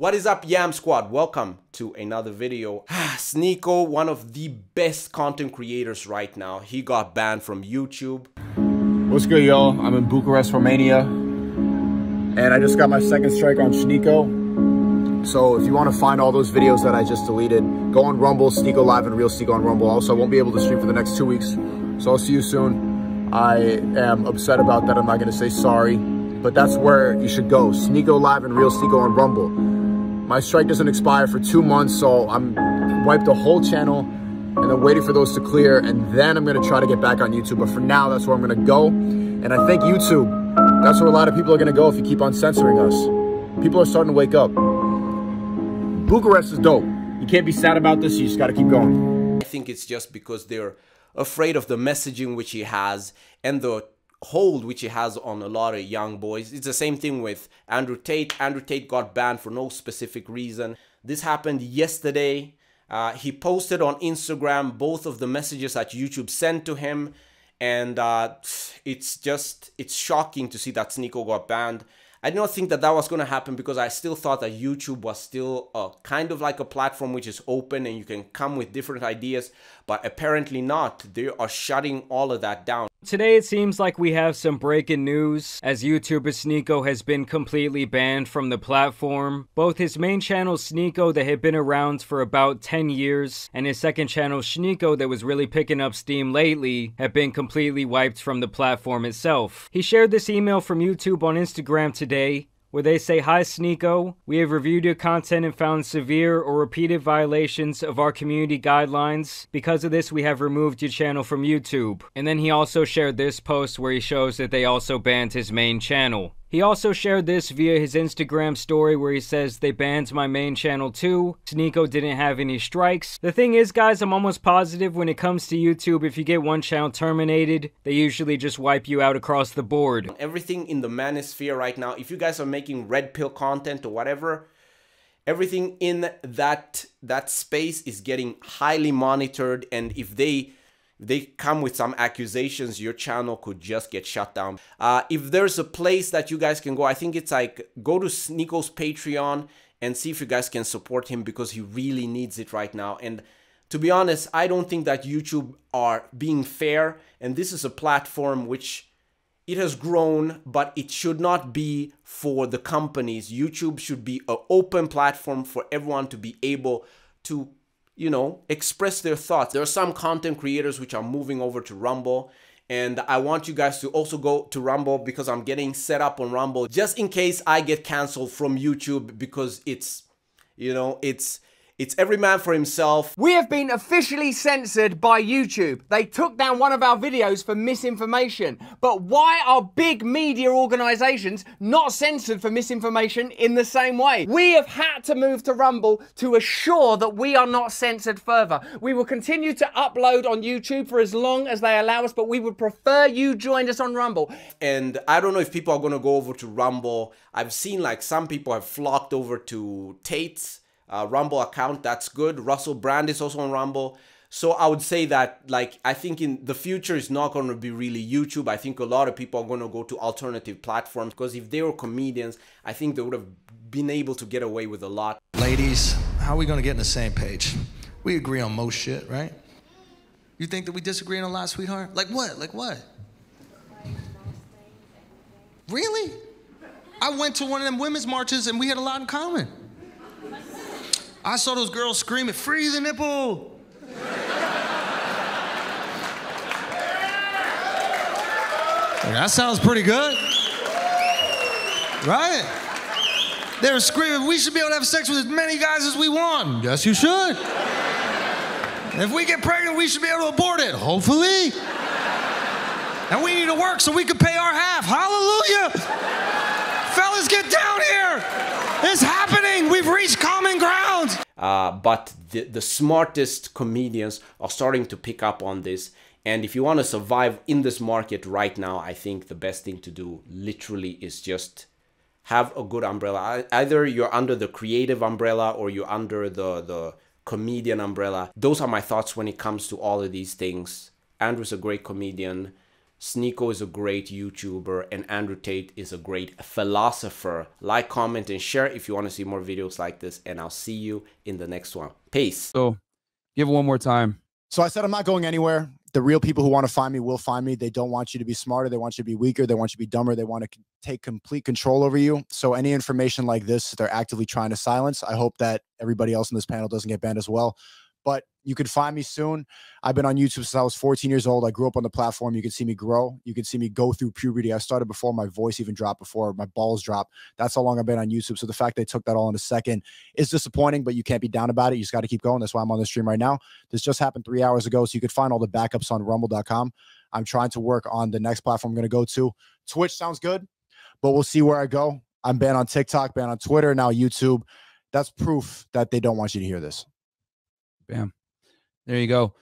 What is up, Yam Squad? Welcome to another video. Sneako, one of the best content creators right now, he got banned from YouTube. What's good, y'all? I'm in Bucharest, Romania, and I just got my second strike on Sneako. So if you want to find all those videos that I just deleted, go on Rumble, Sneako Live, and Real Sneako on Rumble. Also, I won't be able to stream for the next two weeks, so I'll see you soon. I am upset about that. I'm not going to say sorry, but that's where you should go. Sneako Live and Real Sneako on Rumble. My strike doesn't expire for two months, so I'm wiped the whole channel and then waiting for those to clear, and then I'm gonna try to get back on YouTube. But for now, that's where I'm gonna go. And I think YouTube, that's where a lot of people are gonna go if you keep on censoring us. People are starting to wake up. Bucharest is dope. You can't be sad about this, you just gotta keep going. I think it's just because they're afraid of the messaging which he has and the hold which he has on a lot of young boys. It's the same thing with Andrew Tate. Andrew Tate got banned for no specific reason. This happened yesterday. Uh, he posted on Instagram both of the messages that YouTube sent to him. And uh, it's just, it's shocking to see that Sneako got banned. I did not think that that was going to happen because I still thought that YouTube was still a, kind of like a platform which is open and you can come with different ideas, but apparently not. They are shutting all of that down. Today it seems like we have some breaking news as YouTuber Sneako has been completely banned from the platform. Both his main channel Sneako that had been around for about 10 years and his second channel Sneako that was really picking up steam lately have been completely wiped from the platform itself. He shared this email from YouTube on Instagram today where they say, Hi Sneako, we have reviewed your content and found severe or repeated violations of our community guidelines. Because of this, we have removed your channel from YouTube. And then he also shared this post where he shows that they also banned his main channel. He also shared this via his Instagram story where he says they banned my main channel too. Sneako didn't have any strikes. The thing is guys, I'm almost positive when it comes to YouTube, if you get one channel terminated, they usually just wipe you out across the board. Everything in the manosphere right now, if you guys are making red pill content or whatever, everything in that that space is getting highly monitored and if they they come with some accusations, your channel could just get shut down. Uh, if there's a place that you guys can go, I think it's like go to Sneako's Patreon and see if you guys can support him because he really needs it right now. And to be honest, I don't think that YouTube are being fair. And this is a platform which it has grown, but it should not be for the companies. YouTube should be an open platform for everyone to be able to you know, express their thoughts. There are some content creators which are moving over to Rumble. And I want you guys to also go to Rumble because I'm getting set up on Rumble just in case I get canceled from YouTube because it's, you know, it's it's every man for himself. We have been officially censored by YouTube. They took down one of our videos for misinformation. But why are big media organizations not censored for misinformation in the same way? We have had to move to Rumble to assure that we are not censored further. We will continue to upload on YouTube for as long as they allow us, but we would prefer you joined us on Rumble. And I don't know if people are going to go over to Rumble. I've seen like some people have flocked over to Tate's uh, Rumble account. That's good. Russell Brand is also on Rumble. So I would say that like I think in the future is not going to be really YouTube. I think a lot of people are going to go to alternative platforms because if they were comedians, I think they would have been able to get away with a lot. Ladies, how are we going to get in the same page? We agree on most shit, right? You think that we disagree on a lot, sweetheart? Like what? Like what? Really? I went to one of them women's marches and we had a lot in common. I saw those girls screaming, free the nipple. that sounds pretty good. Right? They were screaming, we should be able to have sex with as many guys as we want. Yes, you should. If we get pregnant, we should be able to abort it. Hopefully. And we need to work so we can pay our half. Hallelujah. Fellas, get down here. It's happening. We've reached common ground. Uh, but the, the smartest comedians are starting to pick up on this. And if you want to survive in this market right now, I think the best thing to do literally is just have a good umbrella. Either you're under the creative umbrella or you're under the, the comedian umbrella. Those are my thoughts when it comes to all of these things. Andrew's a great comedian. Sneako is a great YouTuber and Andrew Tate is a great philosopher. Like, comment, and share if you want to see more videos like this. And I'll see you in the next one. Peace. So give it one more time. So I said I'm not going anywhere. The real people who want to find me will find me. They don't want you to be smarter. They want you to be weaker. They want you to be dumber. They want to take complete control over you. So any information like this, they're actively trying to silence. I hope that everybody else in this panel doesn't get banned as well but you can find me soon. I've been on YouTube since I was 14 years old. I grew up on the platform. You can see me grow. You can see me go through puberty. I started before my voice even dropped, before my balls dropped. That's how long I've been on YouTube. So the fact they took that all in a second is disappointing, but you can't be down about it. You just got to keep going. That's why I'm on the stream right now. This just happened three hours ago. So you could find all the backups on rumble.com. I'm trying to work on the next platform I'm going to go to. Twitch sounds good, but we'll see where I go. I'm banned on TikTok, banned on Twitter, now YouTube. That's proof that they don't want you to hear this. Bam. There you go.